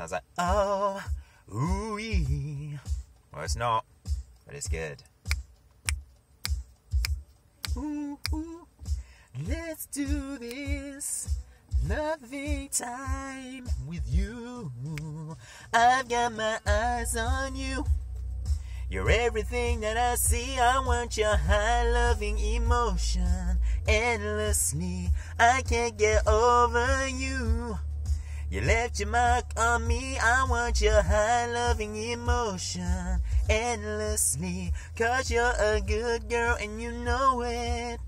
smells like, ah, oh, ooh, Well, it's not, but it's good. Ooh, ooh, let's do this. Loving time with you. I've got my eyes on you. You're everything that I see. I want your high loving emotion endlessly. I can't get over you. You left your mark on me. I want your high loving emotion endlessly. Cause you're a good girl and you know it.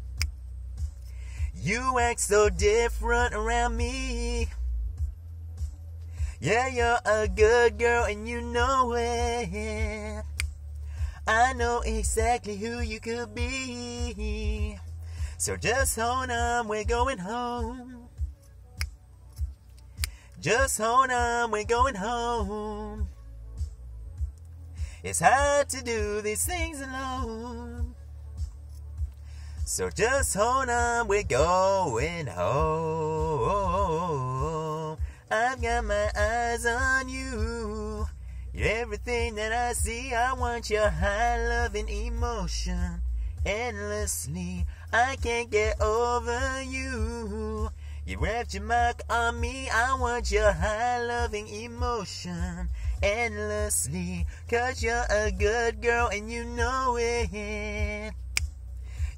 You act so different around me. Yeah, you're a good girl and you know it. I know exactly who you could be. So just hold on, we're going home. Just hold on, we're going home. It's hard to do these things alone. So just hold on, we're going home. I've got my eyes on you. You're everything that I see. I want your high loving emotion endlessly. I can't get over you. You wrapped your mark on me. I want your high loving emotion endlessly. Cause you're a good girl and you know it.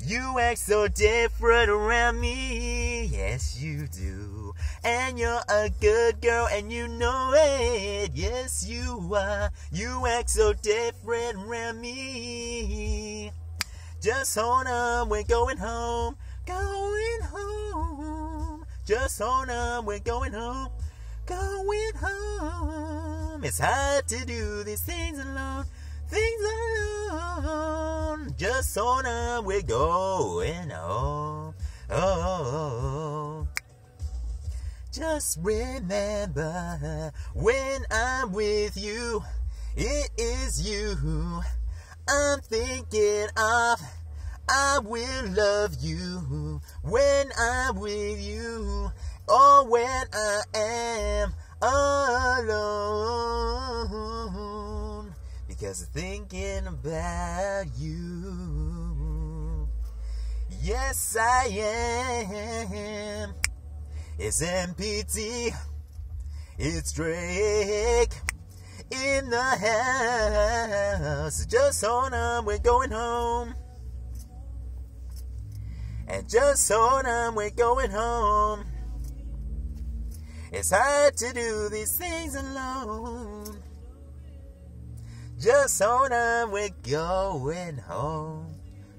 You act so different around me. Yes, you do. And you're a good girl and you know it. Yes, you are. You act so different around me. Just hold on, we're going home. Home. Just on, we're going home. Going home. It's hard to do these things alone. Things alone. Just on, we're going home. Oh. Just remember when I'm with you, it is you I'm thinking of. I will love you when I'm with you or when I am alone because thinking about you. Yes, I am. It's MPT. It's Drake in the house. Just on, um, we're going home. And just hold on, we're going home. It's hard to do these things alone. Just hold on, we're going home.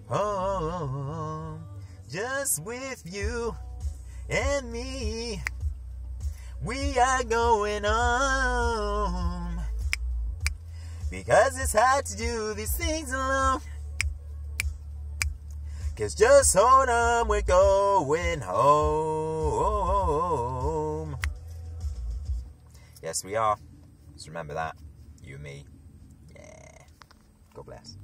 Home. Just with you and me. We are going home. Because it's hard to do these things alone. Cause just hold on, we're going home. Yes, we are. Just remember that. You and me. Yeah. God bless.